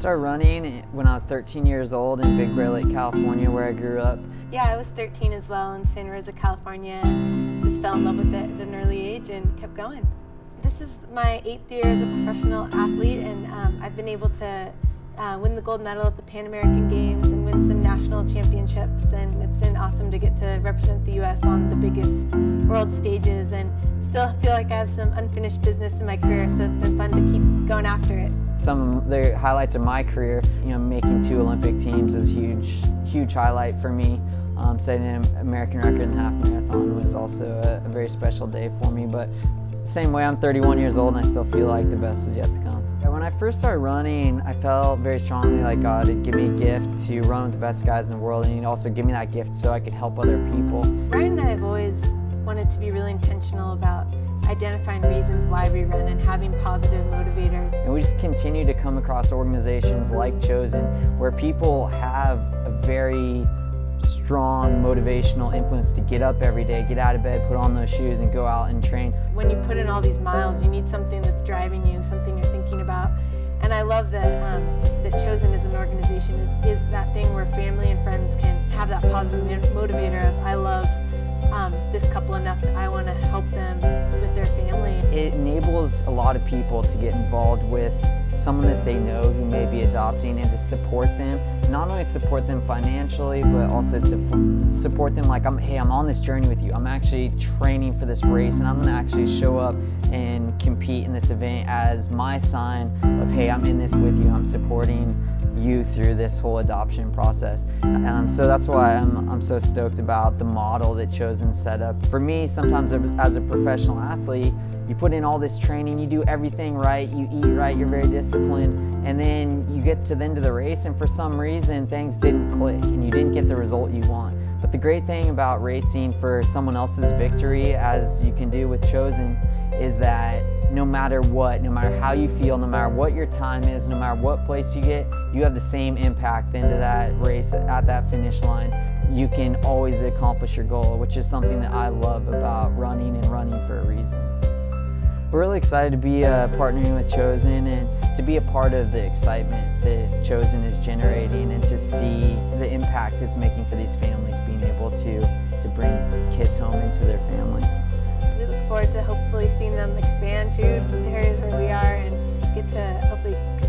started running when I was 13 years old in Big Bear Lake, California, where I grew up. Yeah, I was 13 as well in Santa Rosa, California, and just fell in love with it at an early age and kept going. This is my eighth year as a professional athlete, and um, I've been able to uh, win the gold medal at the Pan American Games and win some national championships. And it's awesome to get to represent the U.S. on the biggest world stages and still feel like I have some unfinished business in my career, so it's been fun to keep going after it. Some of the highlights of my career, you know, making two Olympic teams was huge, huge highlight for me. Um, setting an American record in the half marathon was also a, a, very special day for me. But same way, I'm 31 years old and I still feel like the best is yet to come. When I first started running, I felt very strongly like God had given me a gift to run with the best guys in the world and he'd also give me that gift so I could help other people. Ryan and I have always wanted to be really intentional about identifying reasons why we run and having positive motivators. And we just continue to come across organizations like Chosen where people have a very strong motivational influence to get up every day, get out of bed, put on those shoes and go out and train. When you put in all these miles, you need something that's driving you, something you're thinking about. And I love that um, that Chosen as an organization is, is that thing where family and friends can have that positive motivator of I love um, this couple enough that I want to help them. It enables a lot of people to get involved with someone that they know who may be adopting and to support them. Not only support them financially, but also to support them like, I'm, hey, I'm on this journey with you. I'm actually training for this race and I'm gonna actually show up and compete in this event as my sign of, hey, I'm in this with you. I'm supporting you through this whole adoption process. Um, so that's why I'm, I'm so stoked about the model that Chosen set up. For me, sometimes as a professional athlete, you put in all this training, you do everything right, you eat right, you're very disciplined, and then you get to the end of the race and for some reason things didn't click and you didn't get the result you want. But the great thing about racing for someone else's victory, as you can do with Chosen, is that no matter what, no matter how you feel, no matter what your time is, no matter what place you get, you have the same impact into that race at that finish line. You can always accomplish your goal, which is something that I love about running and running for a reason. We're really excited to be uh, partnering with Chosen and to be a part of the excitement that Chosen is generating and to see the impact it's making for these families being able to, to bring kids home into their families we look forward to hopefully seen them expand to, to areas where we are and get to hopefully